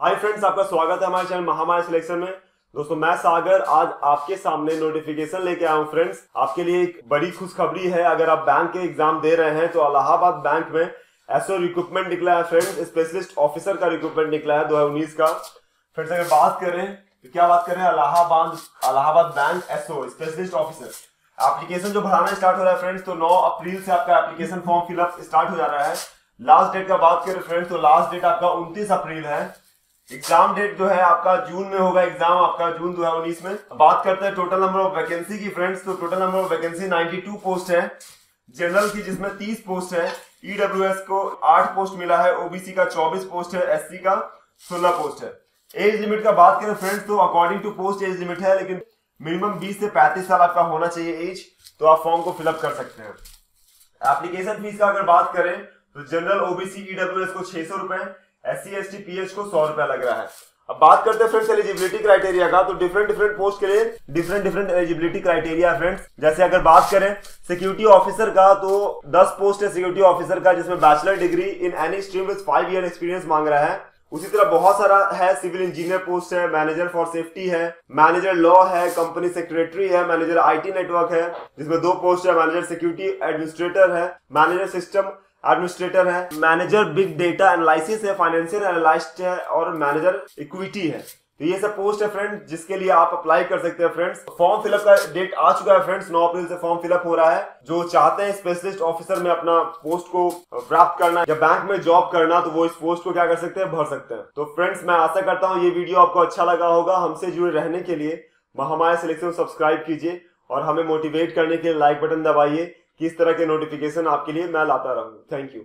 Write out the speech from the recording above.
Hi friends, आपका स्वागत है हमारे चैनल महामाया सिलेक्शन में। दोस्तों, मैं सागर, आज आपके सामने नोटिफिकेशन लेके आया हूँ फ्रेंड्स। आपके लिए एक बड़ी खुशखबरी है, अगर आप बैंक के एग्ज़ाम दे रहे हैं तो इलाहाबाद बैंक में एसओ रिक्रूटमेंट निकला है फ्रेंड्स। स्पेशलिस्ट ऑफिसर का रिक्रूटमेंट निकला है दो का। फ्रेंड्स अगर बात करें तो क्या बात करें? Allahabad Allahabad bank SO specialist officer application जो भराना स्टार्ट हो रहा है फ्रेंड्स तो 9 अप्रैल से आपका एप्लीकेशन फॉर्म फिलअप स्टार्ट हो जा रहा है। लास्ट डेट का बात करें फ्रेंड्स तो लास्ट डेट आपका 29 अप्रैल है। एग्ज़ाम डेट जो है आपका जून में होगा एग्ज़ाम आपका जून 2019 में। बात करते हैं टोटल नंबर ऑफ़ वैकेंसी की फ्रेंड्स तो total number of vacancy 92 post है। जनरल की जिसमें 30 पोस्ट है ईडब्ल्यूएस को 8 पोस्ट मिला है ओबीसी का 24 पोस्ट है एससी का 16 पोस्ट है। एज लिमिट का बात करें फ्रेंड्स तो according to post age limit है, लेकिन मिनिमम 20 से 35 साल आपका होना चाहिए एज तो आप फॉर्म को फिलअप कर सकते हैं। एप्लीकेशन फ़ीस का अगर बात करें तो जनरल ओबीसी ईडब्ल्यूएस को छह सौ रुपए S C S T P H को सौ रुपया लग रहा है। अब बात करते हैं फ्रेंड्स एलिजिबिलिटी क्राइटेरिया का। तो डिफरेंट डिफरेंट पोस्ट के लिए different different eligibility criteria friends जैसे अगर बात करें सिक्योरिटी ऑफिसर का तो 10 पोस्ट है सिक्योरिटी ऑफिसर का, जिसमें bachelor degree in any stream with five year experience मांग रहा है। उसी तरह बहुत सारा है सिविल इंजीनियर पोस्ट है मैनेजर फॉर सेफ्टी है मैनेजर लॉ है कंपनी सेक्रेटरी है मैनेजर आईटी नेटवर्क है, जिसमें दो पोस्ट है मैनेजर सिक्योरिटी एडमिनिस्ट्रेटर है मैनेजर सिस्टम एडमिनिस्ट्रेटर है मैनेजर बिग डेटा एनालिसिस है फाइनेंशियल एनालिस्ट है और मैनेजर इक्विटी है। तो ये सब पोस्ट है फ्रेंड जिसके लिए आप अप्लाई कर सकते हैं फ्रेंड्स फॉर्म फिलअप का डेट आ चुका है फ्रेंड्स 9 अप्रैल से फॉर्म फिलअप हो रहा है। जो चाहते हैं स्पेशलिस्ट ऑफिसर में अपना पोस्ट को प्राप्त करना, या बैंक में जॉब करना तो वो इस पोस्ट को क्या कर सकते हैं? भर सकते हैं। तो फ्रेंड्स मैं आशा करता हूँ ये वीडियो आपको अच्छा लगा होगा हमसे जुड़े रहने के लिए। हमारे सिलेक्शन सब्सक्राइब कीजिए और हमें मोटिवेट करने के लिए लाइक बटन दबाइए। कि इस तरह के नोटिफिकेशन आपके लिए मैं लाता रहूँ थैंक यू